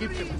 Keep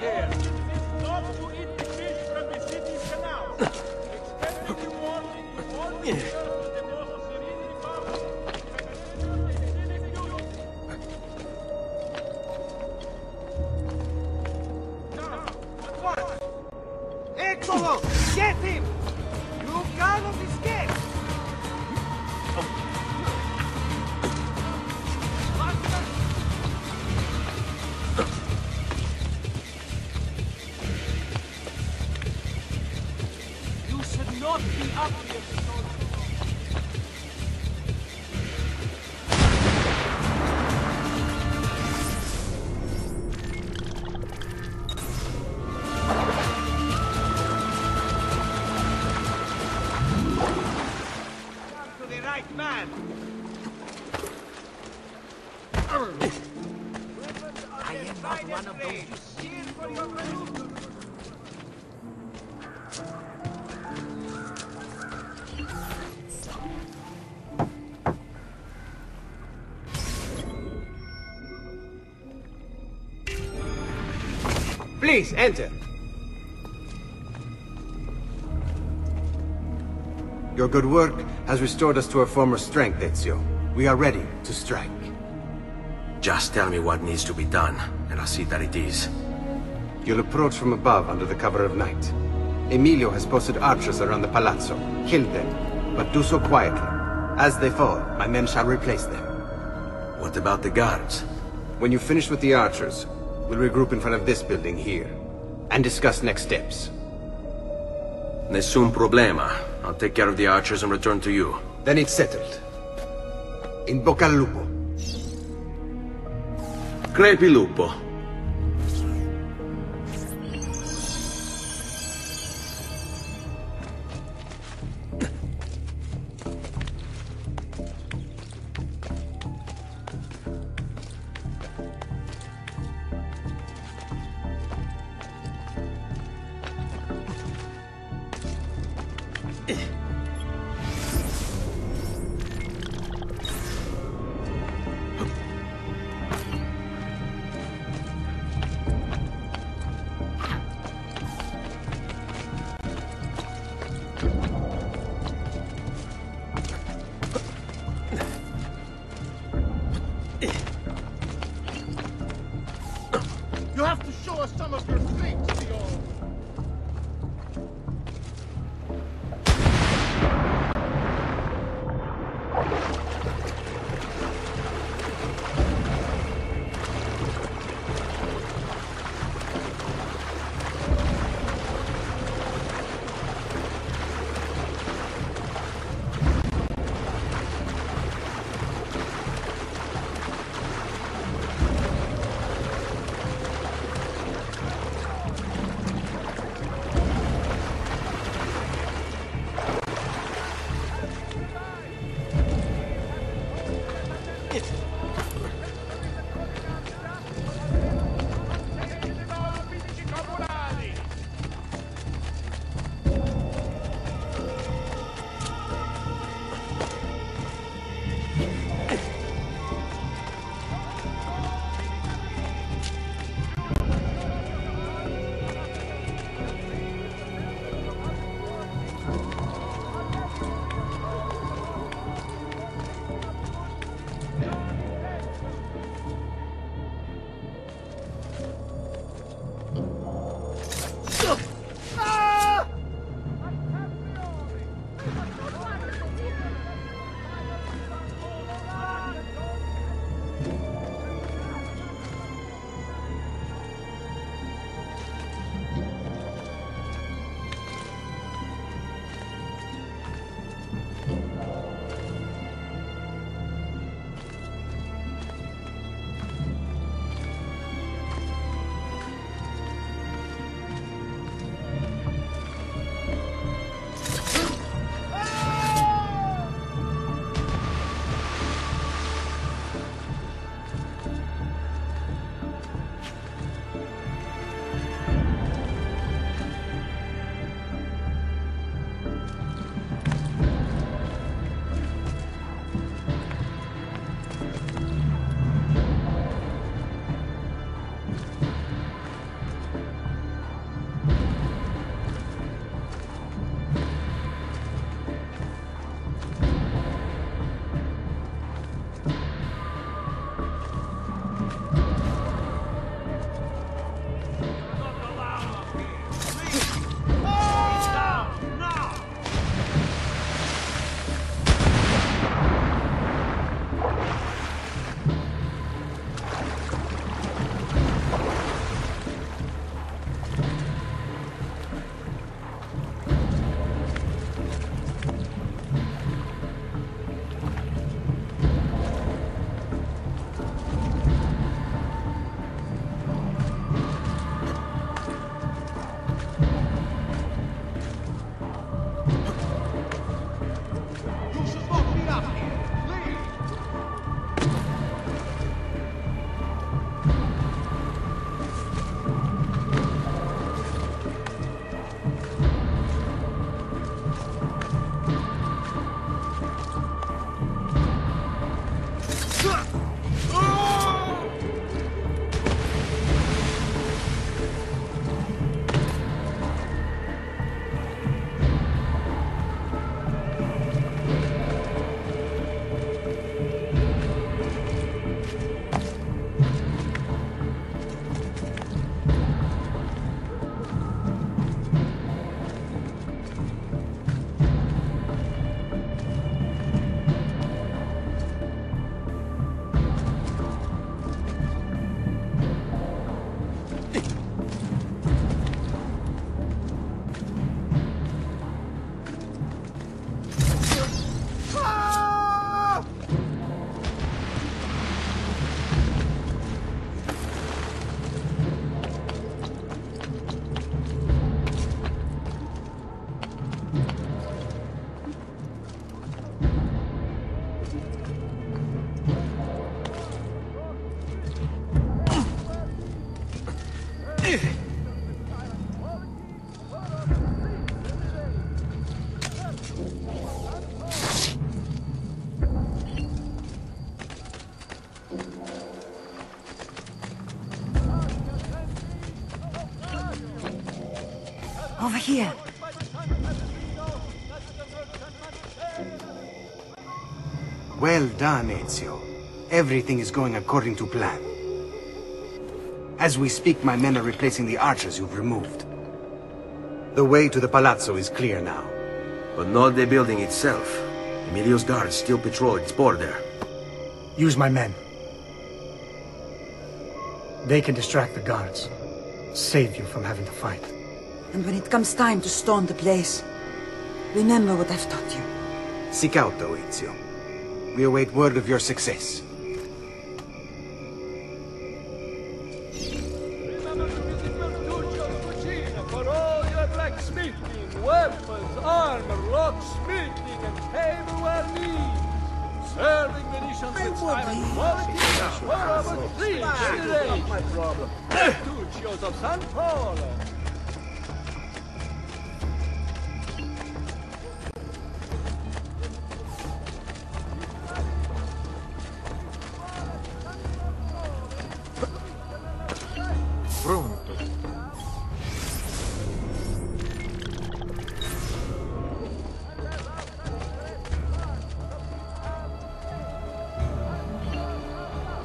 here. Not be up here, Please, enter. Your good work has restored us to our former strength, Ezio. We are ready to strike. Just tell me what needs to be done, and I'll see that it is. You'll approach from above under the cover of night. Emilio has posted archers around the palazzo. Kill them, but do so quietly. As they fall, my men shall replace them. What about the guards? When you finish with the archers, we'll regroup in front of this building here and discuss next steps. Nessun problema. I'll take care of the archers and return to you. Then it's settled. In bocca al lupo. Crepi lupo. Over here. Well done, Ezio. Everything is going according to plan. As we speak, my men are replacing the archers you've removed. The way to the Palazzo is clear now. But not the building itself. Emilio's guards still patrol its border. Use my men. They can distract the guards. Save you from having to fight. And when it comes time to storm the place, remember what I've taught you. Seek out, though, Ezio. We await word of your success. Remember to visit Bertuccio's cucina for all your blacksmithing, weapons, armor, locksmithing, and tableware needs. Serving Venetians with style and quality for over three generations. my problem. Bertuccio's of San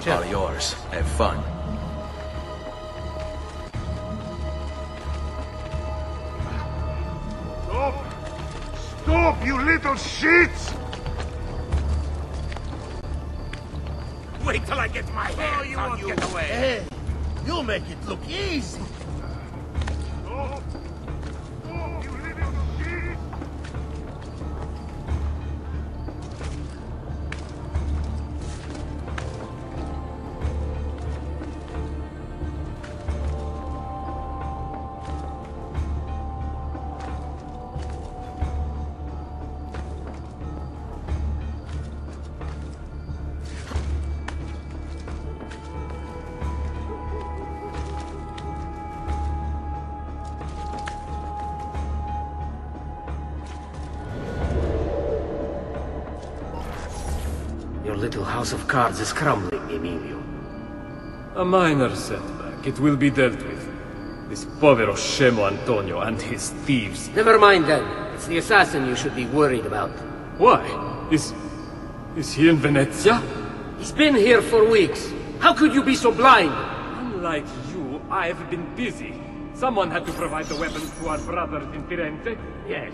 Polo. All yours. Have fun. Stop! Stop, you little shits! Wait till I get my hands oh, on you. Get away. Hey, you make it look easy. Little house of cards is crumbling, Emilio. A minor setback. It will be dealt with. This povero Scemo Antonio and his thieves. Never mind then. It's the assassin you should be worried about. Why? Is... is he in Venezia? He's been here for weeks. How could you be so blind? Unlike you, I've been busy. Someone had to provide the weapons to our brothers in Firenze. Yes.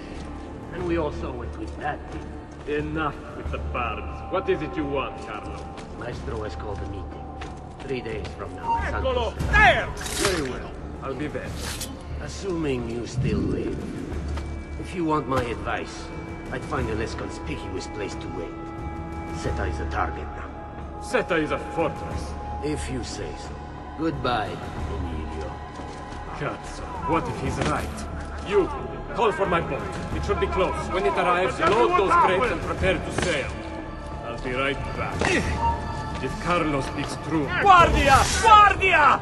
And we also went with that deal. Enough with the bards. What is it you want, Carlo? Maestro has called a meeting. Three days from now. Eccolo! There! Very well. I'll be there. Assuming you still live. If you want my advice, I'd find a less conspicuous place to wait. Seta is a target now. Seta is a fortress. If you say so. Goodbye, Emilio. Cazzo, what if he's right? You, call for my boat. It should be close. When it arrives, load those crates and prepare to sail. I'll be right back. If Carlo speaks true... Guardia! Guardia!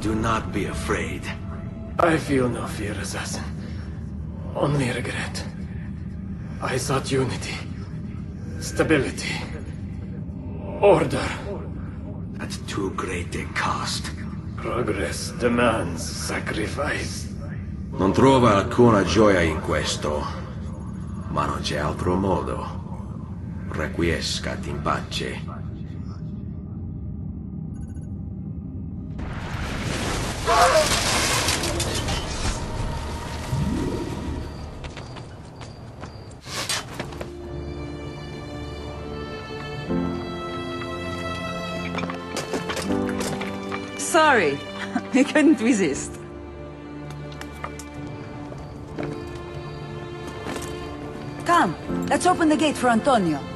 Do not be afraid. I feel no fear, assassin. Only regret. I sought unity, stability, order. At too great a cost. Progress demands sacrifice. Non trova alcuna gioia in questo, ma non c'è altro modo. Requiescat in pace. Sorry. I couldn't resist. Come, let's open the gate for Antonio.